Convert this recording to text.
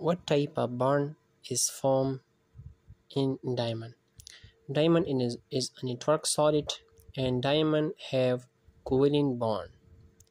what type of bond is formed in diamond? Diamond is, is a network solid and diamond have covalent bond.